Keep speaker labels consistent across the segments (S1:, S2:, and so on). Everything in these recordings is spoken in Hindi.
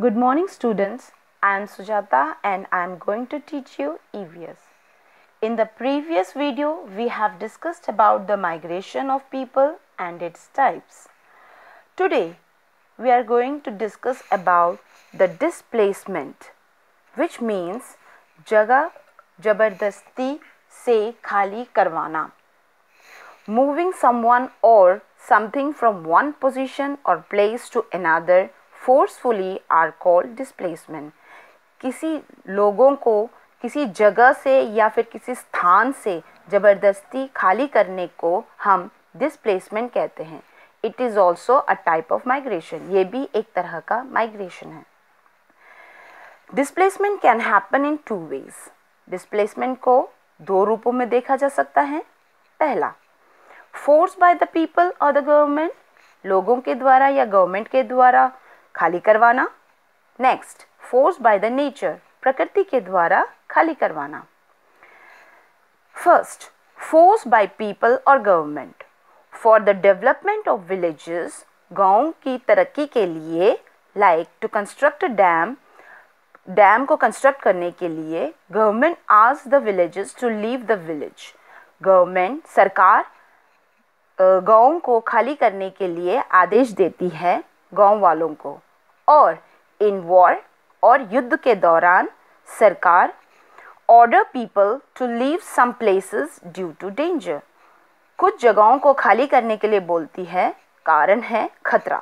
S1: Good morning students. I am Sujata and I am going to teach you EVS. In the previous video we have discussed about the migration of people and its types. Today we are going to discuss about the displacement which means जगह जबरदस्ती से खाली करवाना moving someone or something from one position or place to another forcefully are called displacement. किसी लोगों को किसी जगह से या फिर किसी स्थान से ज़बरदस्ती खाली करने को हम डिस्प्लेसमेंट कहते हैं। It is also a type of migration ये भी एक तरह का माइग्रेशन है। Displacement can happen in two ways displacement को दो रूपों में देखा जा सकता है। पहला फोर्स बाय द पीपल और द गवर्नमेंट लोगों के द्वारा या गवर्नमेंट के द्वारा खाली करवाना। Next force by the nature प्रकृति के द्वारा खाली करवाना। फ़र्स्ट फोर्स बाय पीपल और government for the development of villages गाँव की तरक्की के लिए like to construct dam dam को कंस्ट्रक्ट करने के लिए government ask the villages to leave the village government सरकार गाँव को खाली करने के लिए आदेश देती है गाँव वालों को। और इन वॉर और युद्ध के दौरान सरकार order people to leave some places due to danger कुछ जगहों को खाली करने के लिए बोलती है कारण है खतरा।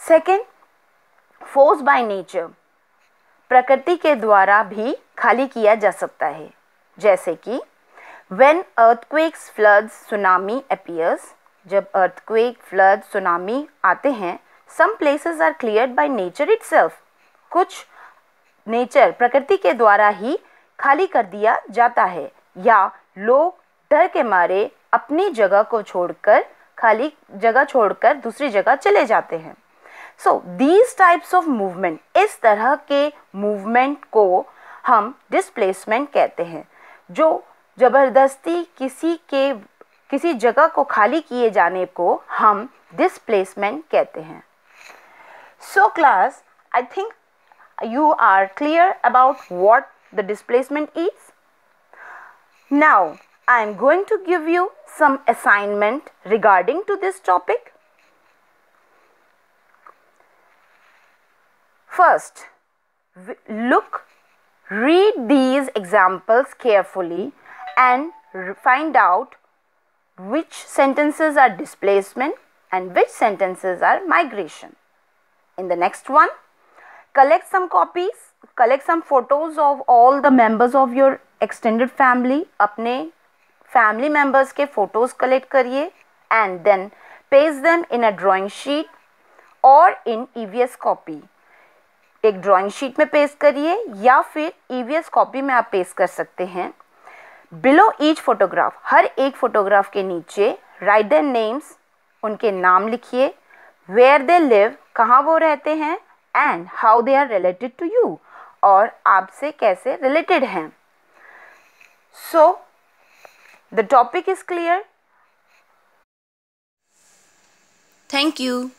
S1: सेकेंड फोर्स बाय नेचर प्रकृति के द्वारा भी खाली किया जा सकता है। जैसे कि when earthquakes floods tsunami appears जब अर्थक्वेक फ्लड सुनामी आते हैं some places are clear by nature itself कुछ नेचर प्रकृति के द्वारा ही खाली कर दिया जाता है, या लोग डर के मारे अपनी जगह को छोड़कर, खाली जगह छोड़कर दूसरी जगह चले जाते हैं। So these types of movement इस तरह के मूवमेंट को हम डिस्प्लेसमेंट कहते हैं, जो ज़बरदस्ती किसी के, किसी जगह को खाली किए जाने को हम डिस्प्लेसमेंट कहते हैं। So class, I think you are clear about what the displacement is. Now, I am going to give you some assignment regarding to this topic. First, look, read these examples carefully and find out which sentences are displacement and which sentences are migration. In the next one, collect some copies, collect some photos of all the members of your extended family, अपने family members के photos collect करिए and then paste them in a drawing sheet or in EVS copy. एक ड्राइंग शीट में पेस्ट करिए या फिर ईवीएस कॉपी में आप पेस्ट कर सकते हैं बिलो ईच फोटोग्राफ हर एक फोटोग्राफ के नीचे राइट देयर नेम्स उनके नाम लिखिए वेयर दे लिव कहाँ वो रहते हैं and how they are related to you और आपसे कैसे रिलेटेड हैं। So the topic is clear
S2: thank you